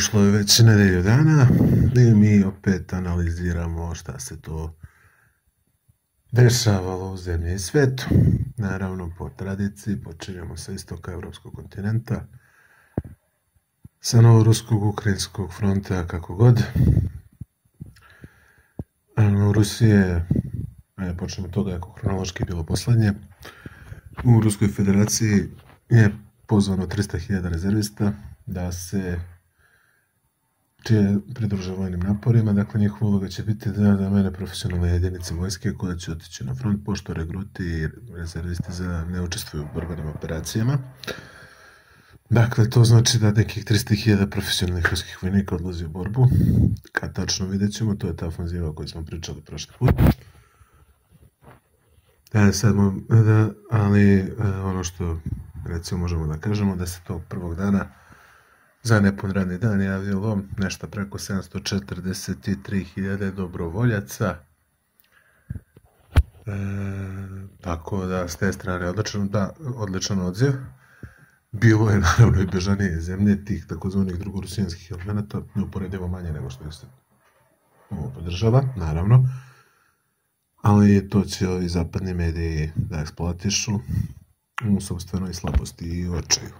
Prošlo je već nedelju dana i mi opet analiziramo šta se to dešavalo u zemlji i svetu. Naravno, po tradiciji počinjemo sa istoka Evropskog kontinenta, sa novoruskog, ukrajinskog fronta, kako god. U Rusiji je, ajde počnemo od toga, ako hronološki bilo poslednje, u Ruskoj federaciji je pozvano 300.000 rezervista da se čije pridruže vojnim naporima, dakle njihova uloga će biti da da mene profesionalne jedinice vojske koje će otići na front, pošto regruti i rezervisti za ne učestvuju u borbenim operacijama. Dakle, to znači da nekih 300.000 profesionalnih ruskih vojnika odlazi u borbu. Kad tačno vidjet ćemo, to je ta ofanziva o kojoj smo pričali prošli put. E, sad, da, ali e, ono što recimo možemo da kažemo da se tog prvog dana za nepun radni dan javilo nešto preko 743.000 dobrovoljaca. E, tako da s te strane odličan, da, odličan odziv. Bilo je naravno i bežanije zemlje tih takozvanih drugorusijanskih elemenata, neuporedivo manje nego što se ovo podržava, naravno. Ali to će ovi zapadni mediji da eksploatišu u sobstvenoj slabosti i očaju.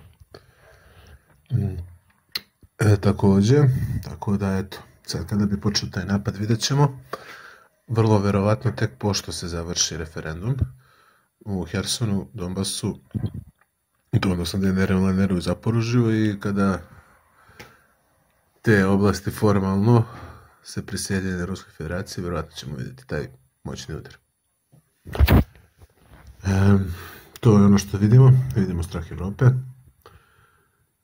E, takođe, tako da eto, sad kada bi počeo taj napad vidjet ćemo, vrlo verovatno tek pošto se završi referendum u Hersonu, Donbasu, to odnosno Deneru, Laneru i Zaporužju i kada te oblasti formalno se prisjedine Ruskoj federaciji, verovatno ćemo vidjeti taj moćni udar. E, to je ono što vidimo, vidimo strah Evrope,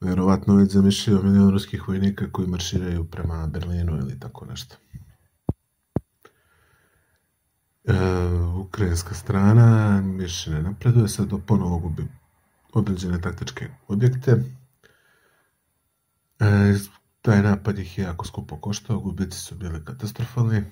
verovatno već zamišljaju milion ruskih vojnika koji marširaju prema Berlinu ili tako nešto. E, ukrajinska strana više ne napreduje, sad ponovo gubi određene taktičke objekte. E, taj napad ih je jako skupo koštao, gubici su bili katastrofalni.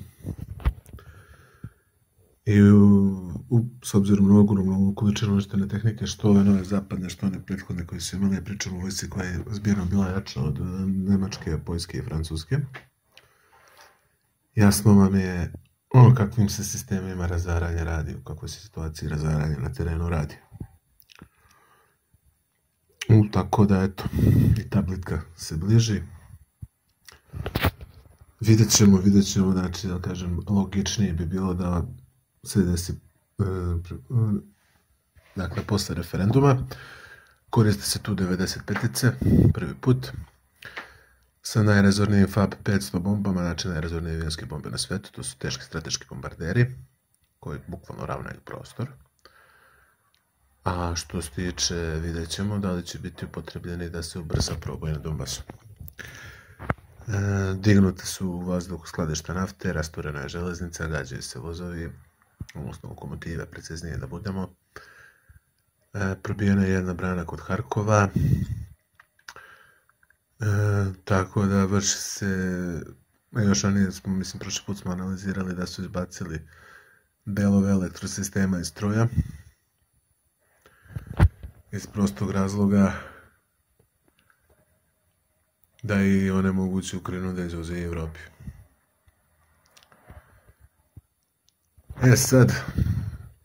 I u, s obzirom na ogromnu količinu uništene tehnike, što ove nove zapadne, što one prethodne koje su imali, pričamo o vojci koja je zbirno bila jača od e, Nemačke, Poljske i Francuske. Jasno vam je o kakvim se sistemima razaranja radi, u kakvoj se situaciji razaranja na terenu radi. U, tako da, eto, i ta se bliži. Vidjet ćemo, vidjet ćemo, znači, da kažem, logičnije bi bilo da se desi e, dakle posle referenduma koriste se tu 95-ice prvi put sa najrazornijim FAB 500 bombama, znači najrazornije avijanske bombe na svetu, to su teški strateški bombarderi koji bukvalno ravnaju prostor. A što se tiče, vidjet ćemo da li će biti upotrebljeni da se ubrza proboj na Donbasu. E, dignute su u vazduhu skladišta nafte, rasturena je železnica, gađaju se vozovi, odnosno lokomotive, preciznije da budemo. E, probijena je jedna brana kod Harkova, e, tako da vrši se, još ranije smo, mislim, prošli put smo analizirali da su izbacili delove elektrosistema iz stroja, iz prostog razloga da i one moguće ukrenu da izvoze Evropi. E sad,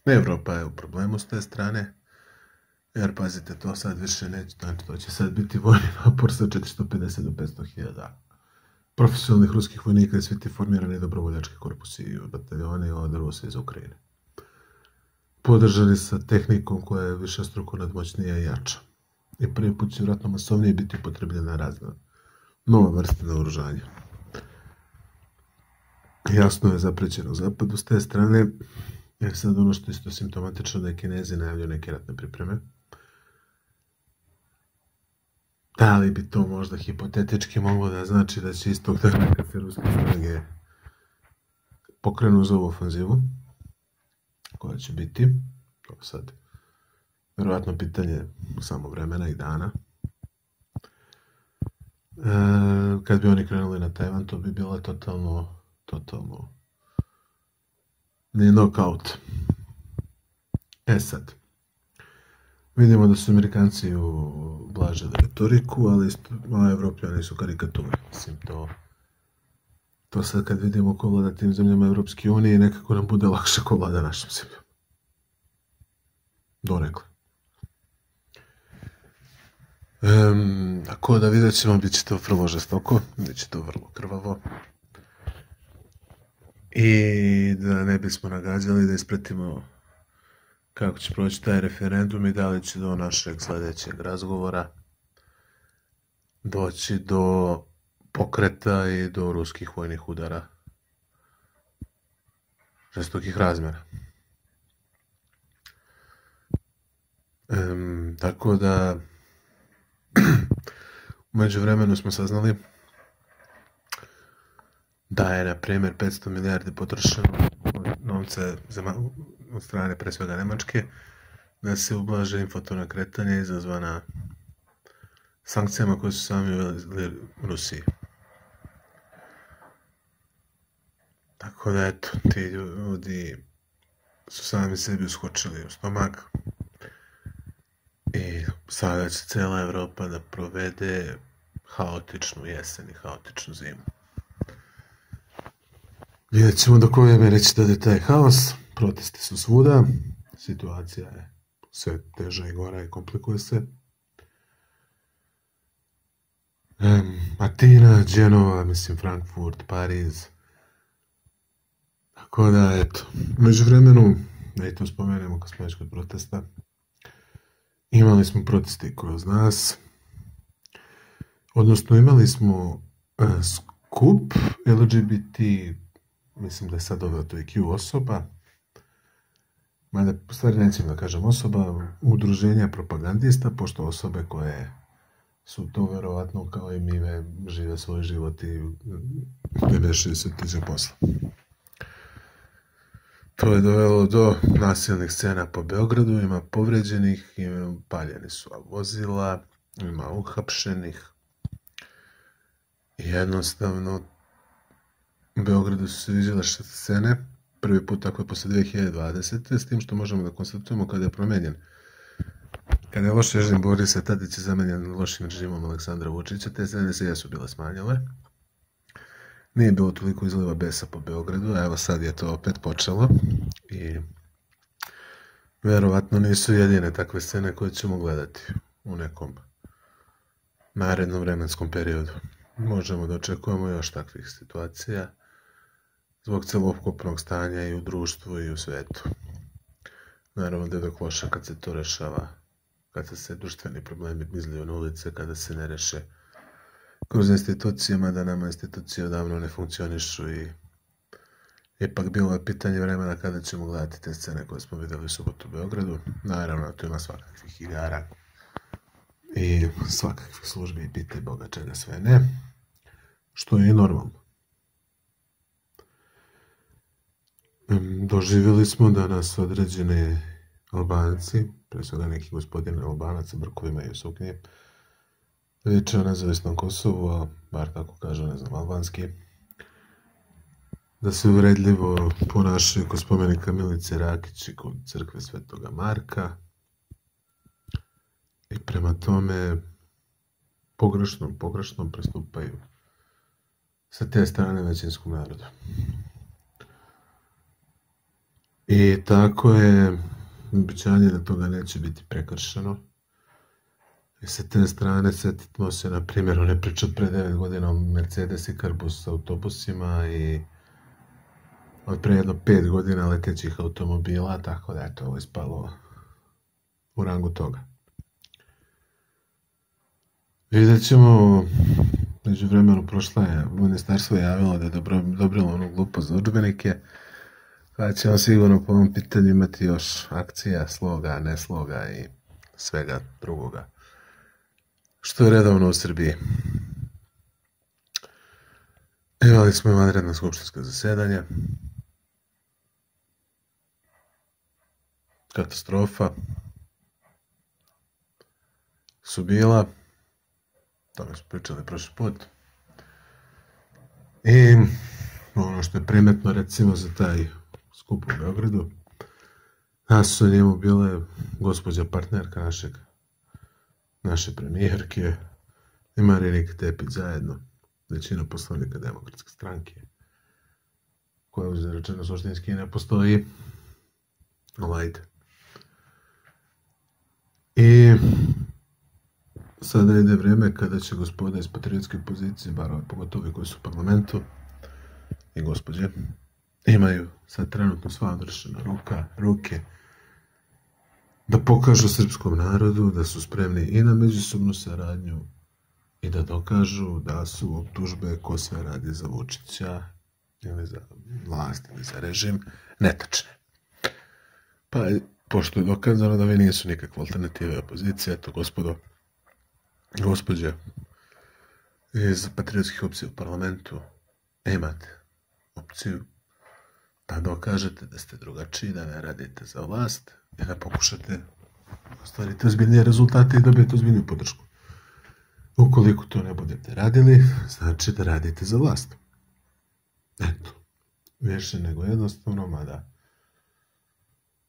Evropa je u problemu s te strane, jer pazite, to sad više neće, znači to će sad biti vojni napor sa 450 do 500 hiljada profesionalnih ruskih vojnika i svi ti formirani dobrovoljački korpusi i bataljoni odrvo se iz Ukrajine. Podržani sa tehnikom koja je više struko nadmoćnija i jača. I prvi put će vratno masovnije biti upotrebljena razna nova vrsta naoružanja jasno je zaprećeno zapadu s te strane, jer sad ono što isto simptomatično da je Kinezi neke ratne pripreme. Da li bi to možda hipotetički moglo da znači da će istog dana kad se ruske snage pokrenu za ovu ofanzivu, koja će biti, to sad, verovatno pitanje samo vremena i dana, e, kad bi oni krenuli na Tajvan, to bi bilo totalno totalno ni knockout. E sad, Vidimo da su Amerikanci ublažili retoriku, ali Evropljani su karikature. Mislim, to, to sad kad vidimo ko vlada tim zemljama Evropske unije, nekako nam bude lakše ko vlada našim zemljama. Donekle. Um, tako da vidjet ćemo, bit će to vrlo žestoko, bit će to vrlo krvavo. I da ne bismo nagađali, da ispratimo kako će proći taj referendum i da li će do našeg sledećeg razgovora doći do pokreta i do ruskih vojnih udara žestokih razmjera. Um, tako da umeđu vremenu smo saznali da je, na primjer, 500 milijardi potrošeno novca od strane pre svega Nemačke, da se ublaže inflatorna kretanja izazvana sankcijama koje su sami uveli Rusiji. Tako da, eto, ti ljudi su sami sebi uskočili u stomak i sada će cela Evropa da provede haotičnu jesen i haotičnu zimu. Vidjet ćemo do koje mere će da taj haos. Protesti su svuda. Situacija je sve teža i gora i komplikuje se. Atina, Genova, mislim Frankfurt, Pariz. Tako da, eto, među vremenu, da i to spomenemo kad smo već protesta, imali smo proteste kroz nas, odnosno imali smo uh, skup LGBT mislim da je sad to i Q osoba, mada stvari nećem da kažem osoba, udruženja propagandista, pošto osobe koje su to verovatno kao i mi žive svoj život i ne vešaju se tiče posla. To je dovelo do nasilnih scena po Beogradu, ima povređenih, ima paljeni su vozila, ima uhapšenih. Jednostavno, U Beogradu su viđale scene, prvi put tako je posle 2020. s tim što možemo da konstatujemo kada je promenjen. Kada je loš režim Borisa Tadića zamenjen lošim režimom Aleksandra Vučića, te scene se jesu bile smanjile. Nije bilo toliko izliva besa po Beogradu, a evo sad je to opet počelo i verovatno nisu jedine takve scene koje ćemo gledati u nekom narednom vremenskom periodu. Možemo da očekujemo još takvih situacija zbog celokupnog stanja i u društvu i u svetu. Naravno da je dok loša kad se to rešava, kada se društveni problemi izliju na ulice, kada se ne reše kroz institucije, mada nama institucije odavno ne funkcionišu i ipak bilo je pitanje vremena kada ćemo gledati te scene koje smo videli u subotu u Beogradu. Naravno, tu ima svakakvih igara i svakakvih službi i pite Boga čega sve ne, što je i normalno. Doživjeli smo da nas određene Albanci, pre svega neki gospodine Albanac sa brkovima i suknje, viče o nezavisnom Kosovu, a bar kako kažu, ne znam, albanski, da se uvredljivo ponašaju kod spomenika Milice Rakić i kod crkve Svetoga Marka i prema tome pogrešno, pogrešno pristupaju sa te strane većinskom narodu. I tako je običanje da toga neće biti prekršeno. I sa te strane setimo se, na primjer, one priče od pre 9 godina o Mercedes i Carbus autobusima i od pre jedno 5 godina letećih automobila, tako da je to ispalo u rangu toga. Vidjet ćemo, među vremenu prošla je, ministarstvo javilo da je dobro, onu glupost za učbenike, Pa ćemo sigurno po ovom pitanju imati još akcija, sloga, ne sloga i svega drugoga. Što je redovno u Srbiji. Imali smo vanredno skupštinsko zasedanje. Katastrofa. Su bila. Tome smo pričali prošli put. I ono što je primetno recimo za taj skup u Beogradu. A su njemu bile gospođa partnerka našeg, naše premijerke i Marinika Tepić zajedno, većina poslovnika demokratske stranke, koja uz rečeno suštinski ne postoji. Lajte. I sada ide vrijeme kada će gospoda iz patriotske pozicije, bar pogotovo koji su u parlamentu i gospođe, imaju sad trenutno sva odrešena ruka, ruke, da pokažu srpskom narodu da su spremni i na međusobnu saradnju i da dokažu da su optužbe ko sve radi za Vučića ili za vlast ili za režim netačne. Pa, pošto je dokazano da vi nisu nikakve alternative opozicije, eto, gospodo, gospođe iz patriotskih opcija u parlamentu, imate opciju da dokažete da ste drugačiji, da ne radite za vlast i da pokušate ostvariti ozbiljnije rezultate i dobijete ozbiljniju podršku. Ukoliko to ne budete radili, znači da radite za vlast. Eto, više nego jednostavno, mada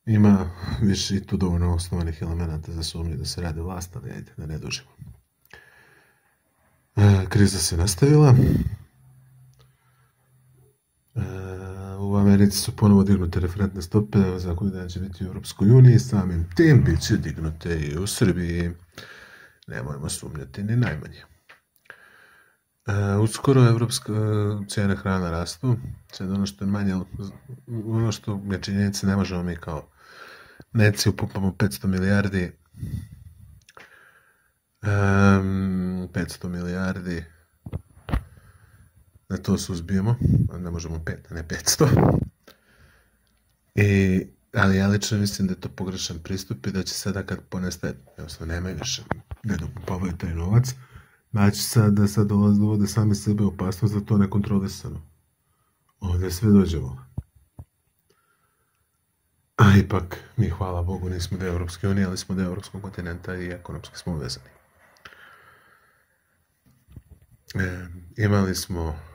ima više i tu dovoljno osnovanih elemenata za sumnju da se radi vlast, ali ajde, da ne dužimo. E, kriza se nastavila. Americi su ponovo dignute referentne stope za koju dan će biti u Europskoj uniji, samim tim bit će dignute i u Srbiji. Nemojmo sumnjati ni najmanje. E, uskoro evropska cijene hrana rastu, sad ono što je manje, ono što je činjenica ne možemo mi kao neci upupamo 500 milijardi um, 500 milijardi da to suzbijemo, ne možemo 5, a ne 500. I, ali ja lično mislim da je to pogrešan pristup i da će sada kad poneste, jednostavno nemaju više ne dokupovaju taj novac, znači sad da sad dovode sami sebe opasnost da to nekontrolisano. Ovdje sve dođemo. A ipak, mi hvala Bogu nismo deo Europske unije, ali smo deo Europskog kontinenta i ekonomski smo uvezani. E, imali smo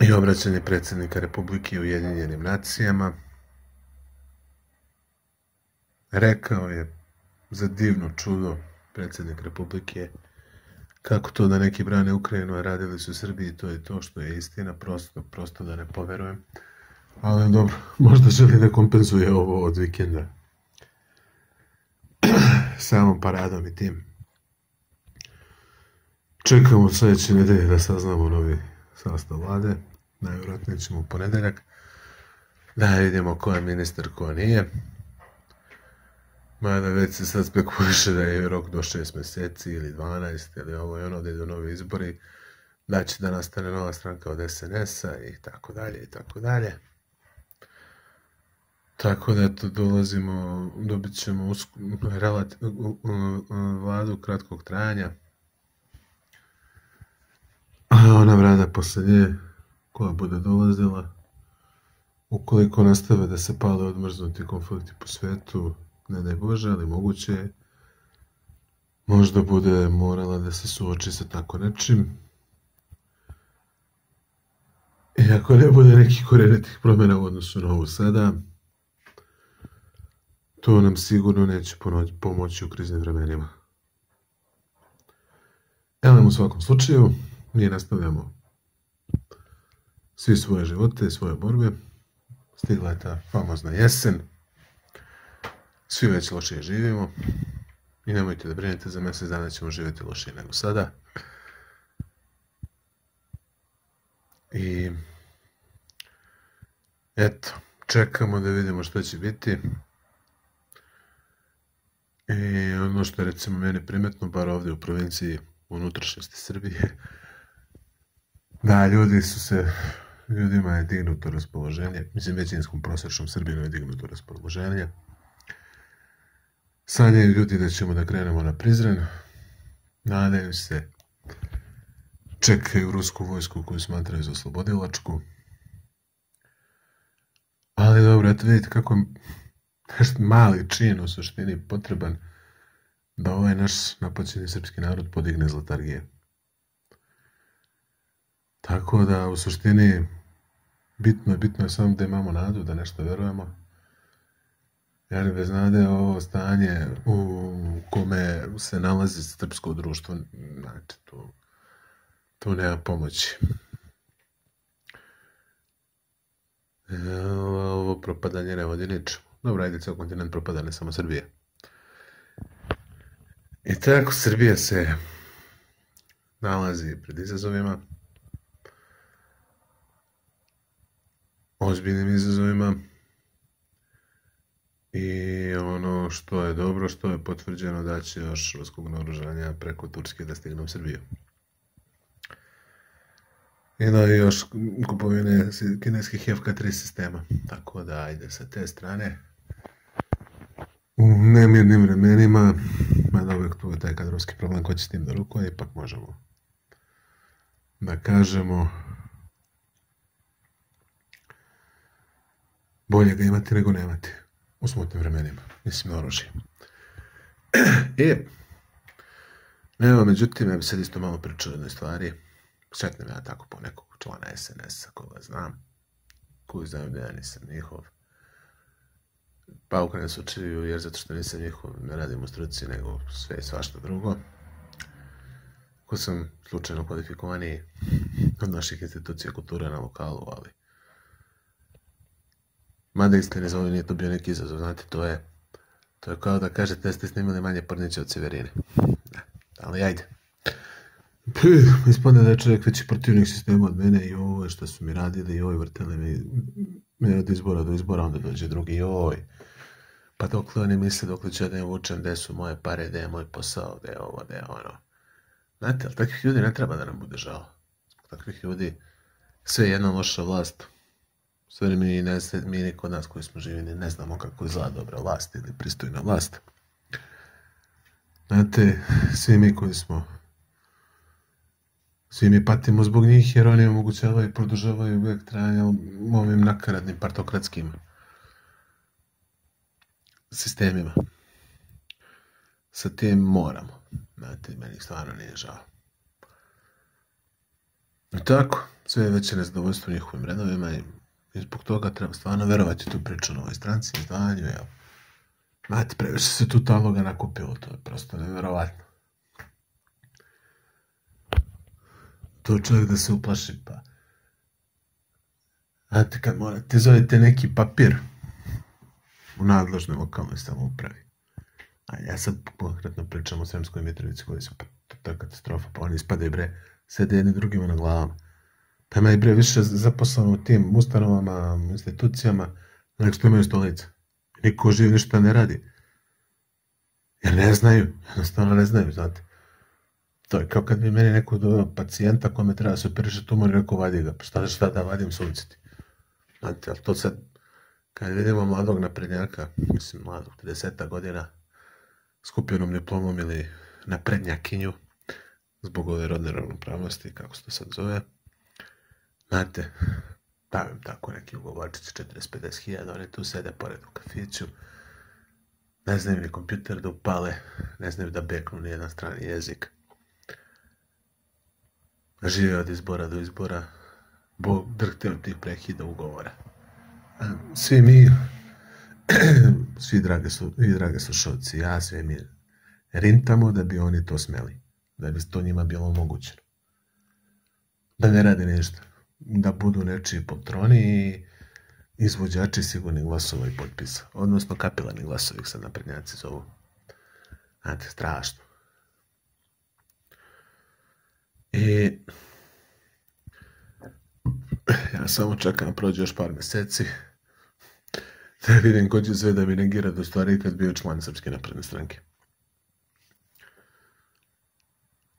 i obraćanje predsjednika Republike Ujedinjenim nacijama. Rekao je za divno čudo predsjednik Republike kako to da neki brane Ukrajinu, a radili su Srbiji, to je to što je istina, prosto, prosto da ne poverujem. Ali dobro, možda želi da kompenzuje ovo od vikenda. Samom paradom i tim. Čekamo sljedeće nedelje da saznamo novi sastav vlade. Najvjerojatnije ćemo u ponedeljak. Da vidimo ko je ministar, ko nije. Mada već se sad spekuliše da je rok do šest mjeseci ili 12 ili ovo i ono da idu novi izbori. Da će da nastane nova stranka od SNS-a i tako dalje i tako dalje. Tako da eto dolazimo, dobit ćemo vladu kratkog trajanja. A ona vlada poslije koja bude dolazila, ukoliko nastave da se pale odmrznuti konflikti po svetu, ne daj Bože, ali moguće je, možda bude morala da se suoči sa tako nečim. I ako ne bude nekih korenitih promjena u odnosu na ovu sada, to nam sigurno neće pomoći u kriznim vremenima. Evo u svakom slučaju, mi nastavljamo svi svoje živote svoje borbe. Stigla je ta famozna jesen. Svi već lošije živimo. I nemojte da brinete, za mjesec dana ćemo živjeti lošije nego sada. I eto, čekamo da vidimo što će biti. I ono što je recimo meni primetno, bar ovdje u provinciji unutrašnjosti Srbije, da ljudi su se, ljudima je dignuto raspoloženje, mislim većinskom prosječnom Srbinu je dignuto raspoloženje. Sanjaju ljudi da ćemo da krenemo na Prizren, nadaju se, čekaju rusku vojsku koju smatraju za slobodilačku. Ali dobro, eto vidite kako mali čin u suštini potreban da ovaj naš napaćeni srpski narod podigne zlatargije. Tako da u suštini bitno bitno je samo da imamo nadu, da nešto verujemo Jer bez nade ovo stanje u kome se nalazi srpsko društvo, znači tu, tu nema pomoći. E, ovo propadanje ne vodi ničemu. Dobro, ajde, ceo kontinent propada, ne samo Srbija. I tako Srbija se nalazi pred izazovima, ozbiljnim izazovima i ono što je dobro, što je potvrđeno da će još ruskog naoružanja preko Turske da stigne u Srbiju. I da još kupovine kineskih FK3 sistema. Tako da, ajde, sa te strane, u nemirnim vremenima, mada uvijek tu je taj kadrovski problem ko će s tim da rukuje, ipak možemo da kažemo bolje ga imati nego nemati u smutnim vremenima, mislim na oružje. I, evo, međutim, ja bi sad isto malo pričao o jednoj stvari, sretnem ja tako po nekog člana SNS-a koga znam, koji znaju da ja nisam njihov, pa u krajnjem slučaju, jer zato što nisam njihov, ne radim u struci, nego sve i svašta drugo. Ko sam slučajno kvalifikovaniji od naših institucija kulture na lokalu, ali Mada istine za ovo nije to bio neki izazov, znate, to je, to je kao da kažete da ste snimali manje porniće od Severine. Da, ali ajde. Ispane da je čovjek veći protivnik sistema od mene i ovo što su mi radili i oj vrteli mi, od izbora do izbora, onda dođe drugi i oj. Pa dok li oni misle, dok li će da im vučem, gde su moje pare, gde je moj posao, gde je ovo, gde je ono. Znate, ali takvih ljudi ne treba da nam bude žao. Zbog takvih ljudi sve jedna loša vlast, stvari mi, ne, mi kod nas koji smo živjeni ne znamo kako izgleda dobra vlast ili pristojna vlast. Znate, svi mi koji smo svi mi patimo zbog njih jer oni omogućavaju i produžavaju uvijek trajanja ovim nakaradnim partokratskim sistemima. Sa tim moramo. Znate, meni stvarno nije žao. I tako, sve je veće nezadovoljstvo njihovim redovima i i zbog toga treba stvarno verovati tu priču na ovoj stranci, izdanju, jel? Znate, previše se tu taloga nakupilo, to je prosto nevjerovatno. To čovjek da se uplaši, pa... Znate, kad morate, zovete neki papir u nadležnoj lokalnoj samoupravi. A ja sad konkretno pričam o Sremskoj Mitrovici koji su, pa, to je katastrofa, pa oni ispadaju bre, sede jedni drugima na glavama. Pa ima i bre više zaposleno u tim ustanovama, institucijama, nego što imaju stolice. Niko živ ništa ne radi. Jer ne znaju, jednostavno ne znaju, znate. To je kao kad bi meni neko doveo pacijenta kome treba se operiše tumor i rekao vadi ga. Pa šta, šta da vadim sunciti? Znate, ali to sad, kad vidimo mladog naprednjaka, mislim mladog, 30 godina, skupljenom diplomom ili naprednjakinju, zbog ove rodne ravnopravnosti, kako se to sad zove, Znate, davim tako neki ugovorčici 40-50 hiljada, oni tu sede pored u kafiću, ne znaju ni kompjuter da upale, ne znaju da beknu ni jedan strani jezik. Žive od izbora do izbora, bo drhte od tih prekida ugovora. Svi mi, svi drage, su, i drage slušalci, ja, svi mi rintamo da bi oni to smeli, da bi to njima bilo omogućeno. Da ne rade ništa da budu nečiji poltroni i izvođači sigurnih glasova i potpisa. Odnosno kapilani glasovi sa naprednjaci zovu. Znate, strašno. I ja samo čekam prođe još par meseci da vidim ko će sve da mi negira do stvari kad bio član Srpske napredne stranke.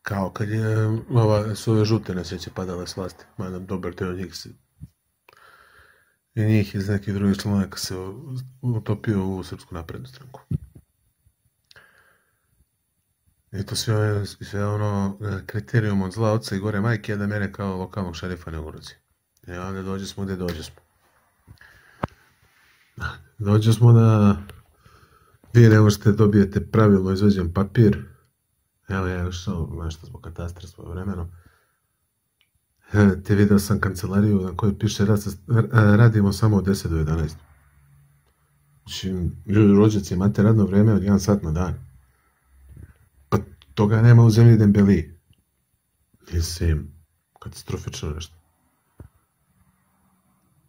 Kao kad je ova, su ove žute nesreće padale s vlasti. Mada dobar deo njih se i njih iz nekih drugih članaka se utopio u Srpsku naprednu stranku. I to sve, sve ono kriterijum od zla oca i gore majke da mene kao lokalnog šerifa ne ugrozi. I onda dođe smo gde dođe smo. Dođe smo da vi ne možete dobijete pravilno izveđen papir, Evo ja još nešto zbog katastra svoje vremeno. E, te video sam kancelariju na kojoj piše radimo samo od 10 do 11. Znači, rođaci imate radno vreme od jedan sat na dan. Pa toga nema u zemlji Dembeli. Mislim, katastrofično nešto.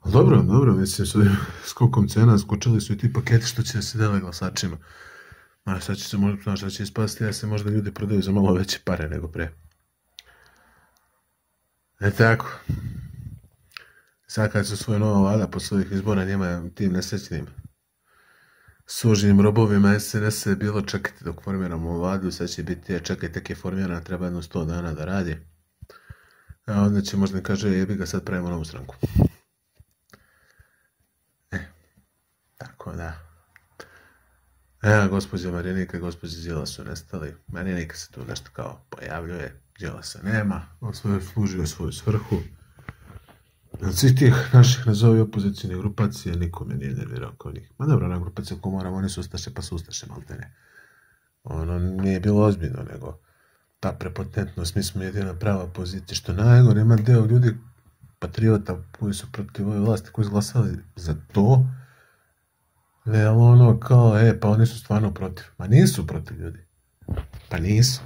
Dobro, dobro, mislim, s ovim skokom cena skočili su i ti paketi što će se dele glasačima. A sad će se znaš, da će ispasti da se možda ljudi prodaju za malo veće pare nego pre. E tako. Sad kad su svoje nova vlada posle ovih izbora njima tim nesrećnim suženim robovima SNS je bilo čekajte dok formiramo vladu, sad će biti je čekaj tek je formirana, treba jedno sto dana da radi. A onda će možda kaže jebi ga sad pravimo novu stranku. E, tako da. Evo, gospođa Marinika i gospođa Đila su nestali. Marinika se tu nešto kao pojavljuje, Đila se nema, on svoje služio svoju svrhu. Od svih tih naših nazovi opozicijnih grupacija nikome nije nervirao kao njih. Ma dobro, ona grupacija ko moramo, oni su ustaše pa su ustaše, malte ne. Ono nije bilo ozbiljno, nego ta prepotentnost, mi smo jedina prava pozicija, što najgore ima deo ljudi patriota koji su protiv ove vlasti, koji su glasali za to, ne, ono kao, e, pa oni su stvarno protiv. Ma nisu protiv ljudi. Pa nisu.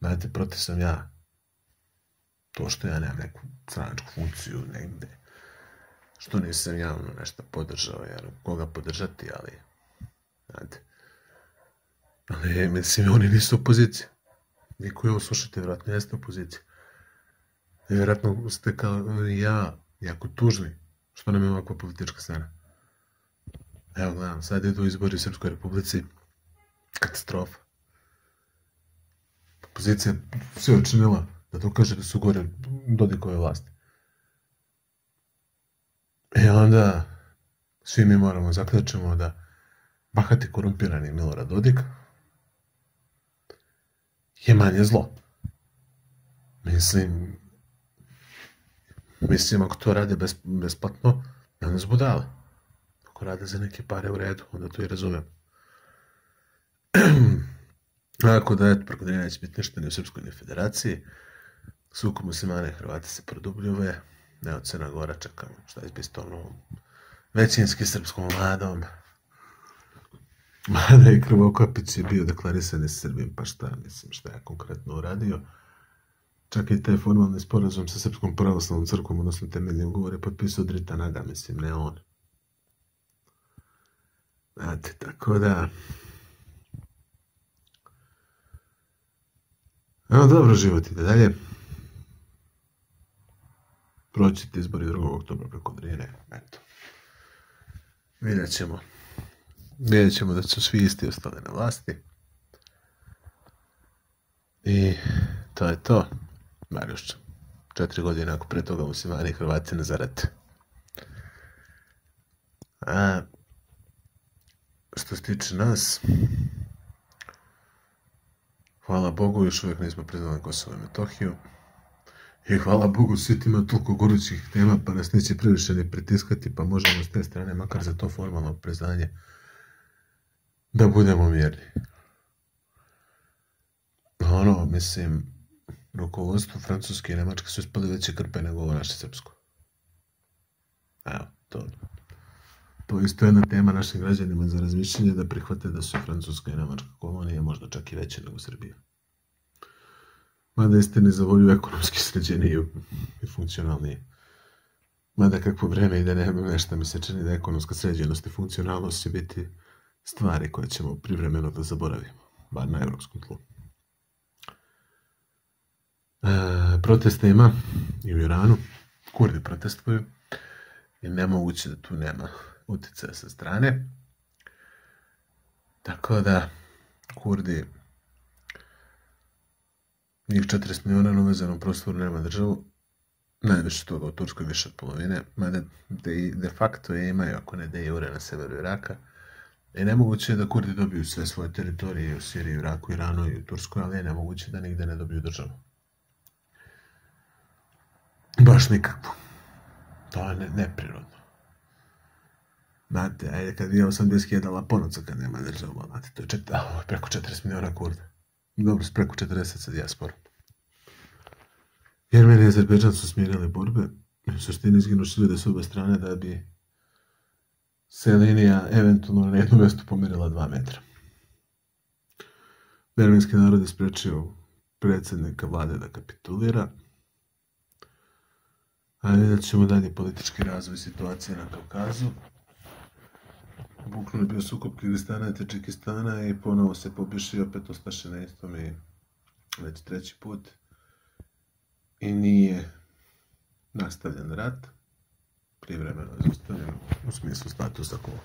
Znate, protiv sam ja. To što ja nemam neku stranačku funkciju negde. Što nisam javno nešto podržao, jer koga podržati, ali... Znate. Ali, mislim, oni nisu opozicija. Niko je ovo slušate, vjerojatno jeste opozicija. Vjerojatno ste kao ja, jako tužni, što nam je ovakva politička scena. Evo gledam, sad idu izbori u Srpskoj republici. Katastrofa. Opozicija sve učinila da dokaže da su gore Dodikove vlasti. I onda svi mi moramo zaključimo da bahati korumpirani Milorad Dodik je manje zlo. Mislim, mislim ako to rade besplatno, da nas budale. Ako rade za neke pare u redu, onda to i razumem. Ako da, eto, preko neće biti u Srpskoj Federaciji, sukob muslimane Hrvati se produbljuje, od Crna Gora čekamo šta je s ovom većinski srpskom vladom. Mada i Krvokapić je bio deklarisani Srbim, pa šta, mislim, šta je konkretno uradio. Čak i taj formalni sporazum sa Srpskom pravoslavnom crkvom, odnosno temeljni ugovor je potpisao Drita Naga, mislim, ne on. Znate, tako da... Evo, dobro život ide dalje. Proći izbori 2. oktobra preko Drine. Eto. Vidjet ćemo. Vidjet ćemo da su svi isti ostali na vlasti. I to je to. Marijušća. Četiri godine ako pre toga muslimani i Hrvati ne zarate. A, što se tiče nas, hvala Bogu, još uvijek nismo priznali Kosovo i Metohiju. I hvala Bogu, svi toliko gorućih tema, pa nas neće previše ne pritiskati, pa možemo s te strane, makar za to formalno priznanje, da budemo mjerni. Ono, mislim, rukovodstvo Francuske i Nemačke su ispali veće krpe nego ovo naše srpsko. Evo, to. To je isto jedna tema našim građanima za razmišljanje da prihvate da su Francuska i Nemačka kolonije možda čak i veće nego Srbija. Mada jeste ne za volju ekonomski sređeniji i funkcionalniji. Mada kakvo vreme ide, ne, nešto mi se čini da ekonomska sređenost i funkcionalnost će biti stvari koje ćemo privremeno da zaboravimo, bar na evropskom tlu. E, proteste ima i u Iranu, kurdi protestuju i nemoguće da tu nema utjecaja sa strane. Tako da, kurdi njih 40 miliona na uvezanom prostoru nema državu, najviše toga u Turskoj više od polovine, mada de, de facto je imaju, ako ne de jure na severu Iraka, i nemoguće je da Kurdi dobiju sve svoje teritorije u Siriji, Iraku, Iranu i u Turskoj, ali je nemoguće da nigde ne dobiju državu. Baš nikakvo. To je ne, neprirodno. Znate, ajde kad je 80.000 Laponovca kad nema država, znate, to je čet, preko 40 miliona kurda. Dobro, preko 40 sa dijasporom. Jermeni i Azerbejdžan su smirili borbe. U suštini izginu šilide s obe strane da bi se linija eventualno na jednu mjestu pomerila dva metra. Berlinski narod je sprečio predsjednika vlade da kapitulira, a vidjet ćemo dalje politički razvoj situacije na Kaukazu. Buknuo je bio sukob Kirgistana i Tadžikistana i ponovo se pobiši opet ostaše na istom i već treći put. I nije nastavljen rat, privremeno izostavljen u smislu statusa quo.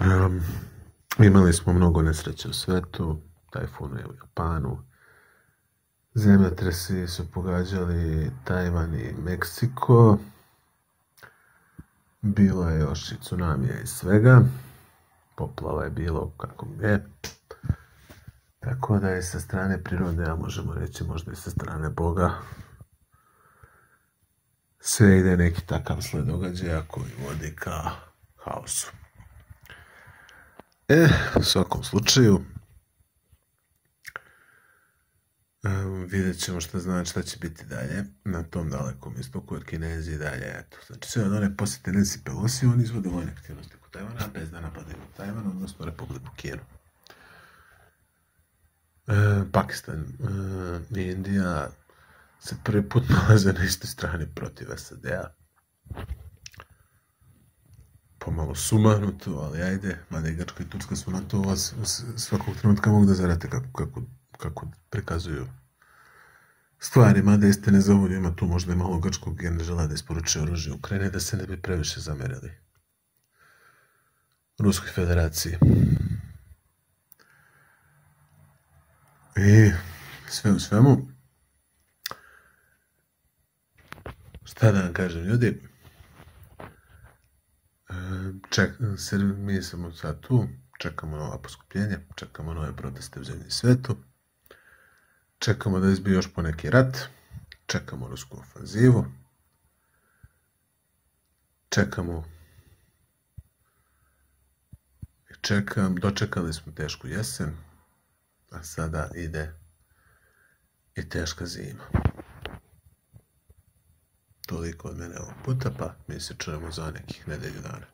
Um, imali smo mnogo nesreće u svetu, tajfun je u Japanu, zemljotresi su pogađali Tajvan i Meksiko, bilo je još i tsunamija i svega, poplava je bilo kako je, tako da je sa strane prirode, a možemo reći možda i sa strane Boga, sve ide neki takav sled događaja koji vodi ka haosu. E, u svakom slučaju, um, vidjet ćemo šta znači šta će biti dalje na tom dalekom istoku od Kinezi i dalje. Eto. Znači sve od one posjete Nancy Pelosi, oni izvode vojne aktivnosti kod Tajvana, bez da napadaju Tajvan, odnosno Republiku Kinu. E, Pakistan e, i Indija se prvi put nalaze na istoj strani protiv SAD-a. Pomalo sumanuto, ali ajde, mada i Grčka i Turska su na to svakog trenutka mogu da zarate kako, kako, kako prikazuju stvari, mada istine za ovo ima tu možda malo grčkog jer ne žele da isporuče oružje Ukrajine da se ne bi previše zamerili Ruskoj federaciji. I sve u svemu, šta da vam kažem, ljudi, ček, mi smo sad tu, čekamo nova poskupljenja, čekamo nove proteste u zemlji svetu, čekamo da izbije još poneki rat, čekamo rusku ofanzivu, čekamo čekam, dočekali smo tešku jesen, a sada ide i teška zima. Toliko od mene ovog puta, pa mi se čujemo za nekih nedelju dana.